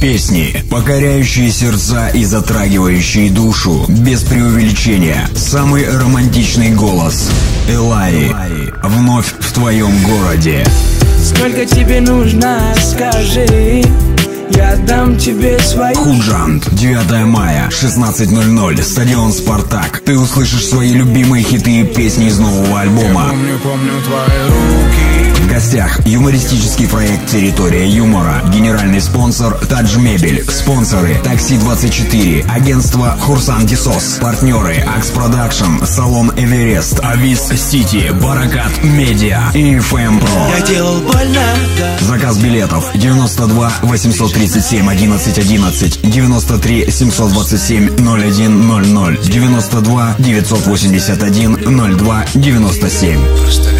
Песни, покоряющие сердца и затрагивающие душу, без преувеличения. Самый романтичный голос. Эллаи. Вновь в твоем городе. Сколько тебе нужно, скажи я дам тебе свои Худжанд, 9 мая, 16.00, стадион «Спартак». Ты услышишь свои любимые хиты и песни из нового альбома. Помню, помню твои руки гостях юмористический проект «Территория юмора». Генеральный спонсор «Тадж Мебель». Спонсоры «Такси-24», агентство «Хурсан Дисос». Партнеры «Акс Продакшн», салон «Эверест», «Авис Сити», «Баракат Медиа и «ФМ Про». Я делал больно, да Заказ билетов 92 837 11 11 93 727 01 00 92 981 02 97. Просто люблю